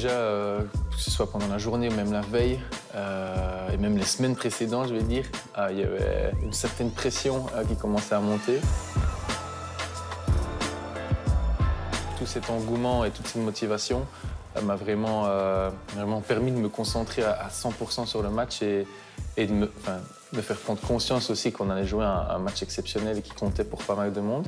déjà, euh, que ce soit pendant la journée ou même la veille, euh, et même les semaines précédentes, je vais dire, euh, il y avait une certaine pression qui commençait à monter. Tout cet engouement et toute cette motivation m'a vraiment, vraiment permis de me concentrer à 100% sur le match et, de, me, faire prendre conscience aussi qu'on allait jouer un match exceptionnel et qui comptait pour pas mal de monde.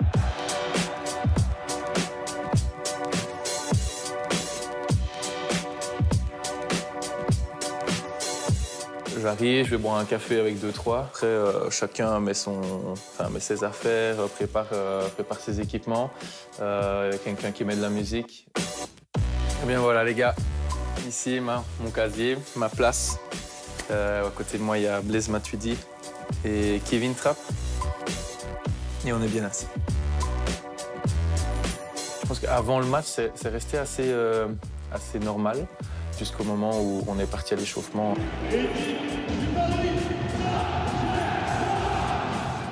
J'arrive, je vais boire un café avec deux, trois. Après, euh, chacun met, son, enfin, met ses affaires, prépare, euh, prépare ses équipements. Euh, quelqu'un qui met de la musique. Et eh bien voilà, les gars. Ici, ma, mon casier, ma place. à côté de moi, il y a Blaise Matuidi et Kevin Trapp. Et on est bien assis. Je pense qu'avant le match, c'est resté assez, assez normal jusqu'au moment où on est parti à l'échauffement.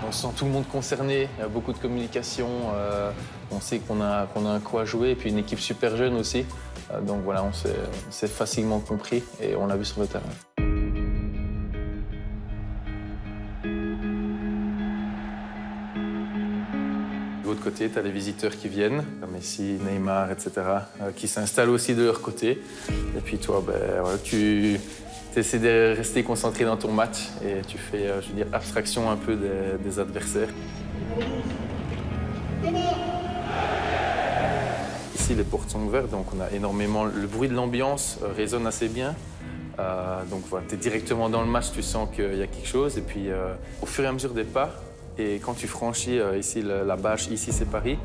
On sent tout le monde concerné, il y a beaucoup de communication, euh, on sait qu'on a, un coup à jouer, et puis une équipe super jeune aussi. Euh, donc voilà, on s'est facilement compris et on l'a vu sur le terrain. Côté, tu as les visiteurs qui viennent, comme Messi, Neymar, etc., euh, qui s'installent aussi de leur côté. Et puis toi, ben, tu essaies de rester concentré dans ton match et tu fais, euh, je veux dire, abstraction un peu des, adversaires. Ici, les portes sont ouvertes, donc on a énormément... Le bruit de l'ambiance euh, résonne assez bien. donc voilà, tu es directement dans le match, tu sens qu'il y a quelque chose. Et puis, au fur et à mesure des pas, et quand tu franchis euh, ici la, bâche, ici c'est Paris,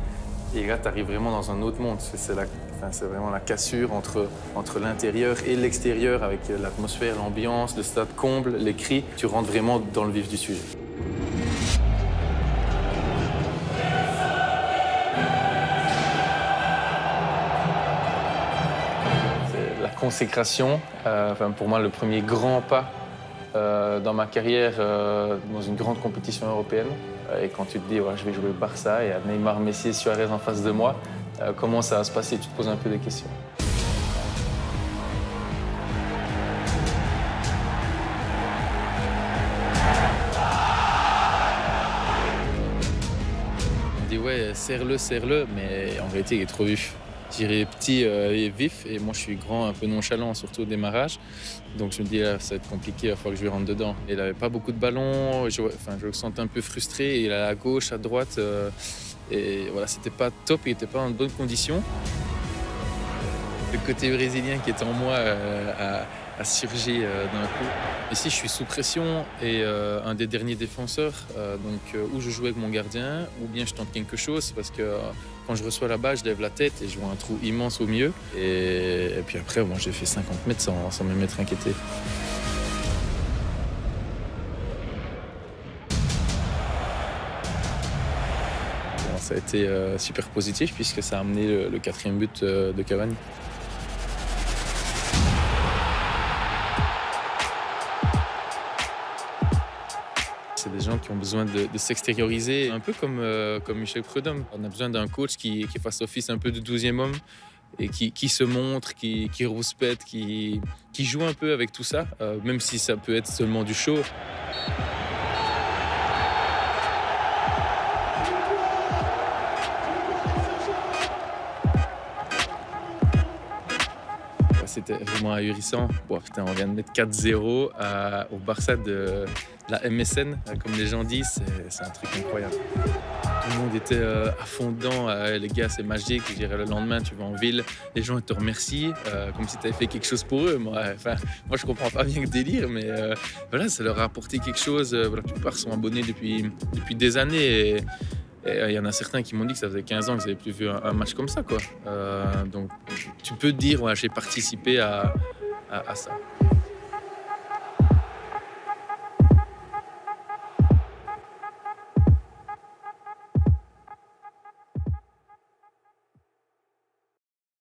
et là tu arrives vraiment dans un autre monde. C'est vraiment la cassure entre, entre l'intérieur et l'extérieur avec l'atmosphère, l'ambiance, le stade comble, les cris. Tu rentres vraiment dans le vif du sujet. la consécration, euh, enfin, pour moi le premier grand pas euh, dans ma carrière euh, dans une grande compétition européenne. Et quand tu te dis, je vais jouer Barça et à Neymar, Messi Suarez en face de moi, euh, comment ça va se passer? Tu te poses un peu des questions. On dit, ouais, serre-le, serre-le, mais en réalité, il est trop vif dirais petit euh, et vif. Et moi, je suis grand, un peu nonchalant, surtout au démarrage. Donc, je me dis, ça va être compliqué, il va falloir que je rentre dedans. il n'avait pas beaucoup de ballons. Je, enfin, je le sentais un peu frustré. Il est à gauche, à droite. Euh, et voilà, c'était pas top. Il n'était pas en bonne condition. Le côté brésilien qui était en moi euh, a, surgi d'un coup. Ici, je suis sous pression et un des derniers défenseurs. donc, où je joue avec mon gardien, ou bien je tente quelque chose parce que quand je reçois la balle, je lève la tête et je vois un trou immense au milieu. Et, puis après, bon, j'ai fait 50 mètres sans, sans même être inquiété. ça a été euh, super positif puisque ça a amené le, quatrième but euh, de Cavani. C'est des gens qui ont besoin de, s'extérioriser, un peu comme, euh, comme Michel Prudhomme. On a besoin d'un coach qui, qui, fasse office un peu de douzième homme et qui, qui se montre, qui, qui rouspète, qui, qui, joue un peu avec tout ça, euh, même si ça peut être seulement du show. C'était vraiment ahurissant. Bon, putain, on vient de mettre 4-0 au Barça de la MSN, comme les gens disent. C'est un truc incroyable. Tout le monde était euh, à fond dedans. Euh, les gars, c'est magique. Je dirais, le lendemain, tu vas en ville, les gens te remercient, euh, comme si tu avais fait quelque chose pour eux. Moi, enfin, moi je comprends pas bien le délire, mais voilà, ça leur a apporté quelque chose. Voilà, plupart sont abonnés depuis, depuis des années. Il y en a certains qui m'ont dit que ça faisait 15 ans que n'avaient plus vu un, match comme ça. Quoi. donc tu peux dire, ouais, j'ai participé à ça.